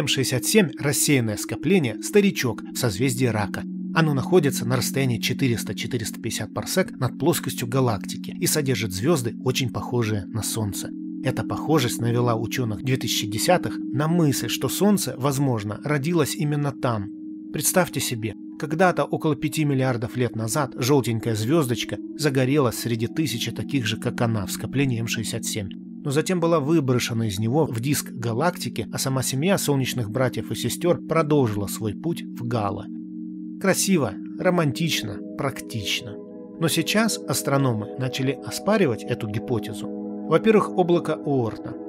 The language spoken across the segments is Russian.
М67 – рассеянное скопление «Старичок» в созвездии Рака. Оно находится на расстоянии 400-450 парсек над плоскостью галактики и содержит звезды, очень похожие на Солнце. Эта похожесть навела ученых 2010-х на мысль, что Солнце, возможно, родилось именно там. Представьте себе, когда-то около 5 миллиардов лет назад желтенькая звездочка загорелась среди тысячи таких же, как она, в скоплении М67 но затем была выброшена из него в диск галактики, а сама семья солнечных братьев и сестер продолжила свой путь в Гала. Красиво, романтично, практично. Но сейчас астрономы начали оспаривать эту гипотезу. Во-первых, облако Оорта –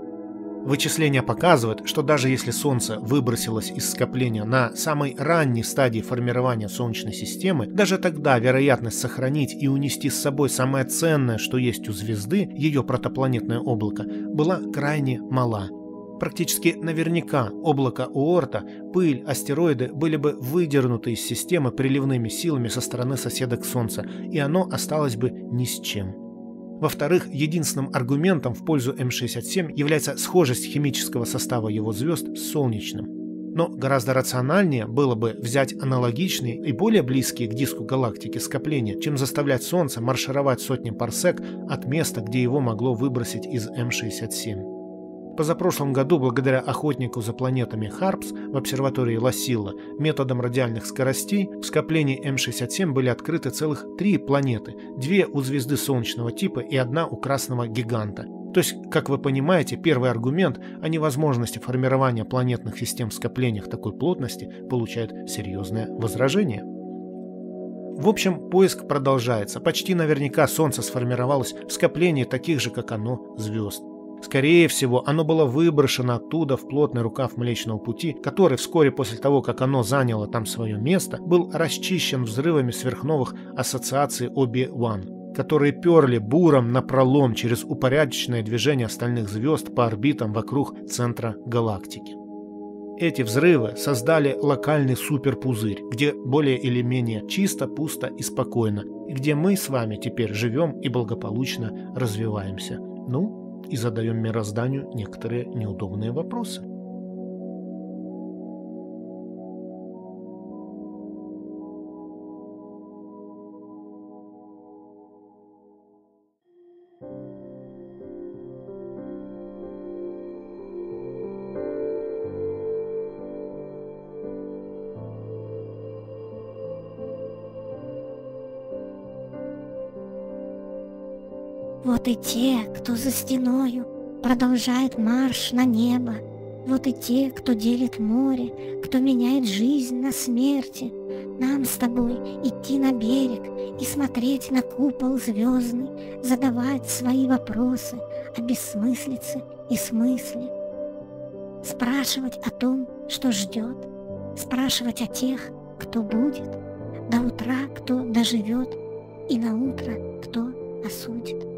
Вычисления показывают, что даже если Солнце выбросилось из скопления на самой ранней стадии формирования Солнечной системы, даже тогда вероятность сохранить и унести с собой самое ценное, что есть у звезды, ее протопланетное облако, была крайне мала. Практически наверняка облако Уорта, пыль, астероиды были бы выдернуты из системы приливными силами со стороны соседок Солнца, и оно осталось бы ни с чем. Во-вторых, единственным аргументом в пользу М67 является схожесть химического состава его звезд с солнечным. Но гораздо рациональнее было бы взять аналогичные и более близкие к диску галактики скопления, чем заставлять Солнце маршировать сотни парсек от места, где его могло выбросить из М67. Позапрошлом году, благодаря охотнику за планетами Харпс в обсерватории Лассилла, методом радиальных скоростей в скоплении М67 были открыты целых три планеты, две у звезды солнечного типа и одна у красного гиганта. То есть, как вы понимаете, первый аргумент о невозможности формирования планетных систем в скоплениях такой плотности получает серьезное возражение. В общем, поиск продолжается. Почти наверняка Солнце сформировалось в скоплении таких же, как оно, звезд. Скорее всего, оно было выброшено оттуда в плотный рукав Млечного Пути, который вскоре после того, как оно заняло там свое место, был расчищен взрывами сверхновых ассоциаций Оби-Ван, которые перли буром на пролом через упорядоченное движение остальных звезд по орбитам вокруг центра галактики. Эти взрывы создали локальный суперпузырь, где более или менее чисто, пусто и спокойно, и где мы с вами теперь живем и благополучно развиваемся. Ну, и задаем мирозданию некоторые неудобные вопросы. Вот и те, кто за стеною продолжает марш на небо. Вот и те, кто делит море, кто меняет жизнь на смерти. Нам с тобой идти на берег и смотреть на купол звездный, задавать свои вопросы о бессмыслице и смысле. Спрашивать о том, что ждет, спрашивать о тех, кто будет, до утра кто доживет, и на утро кто осудит.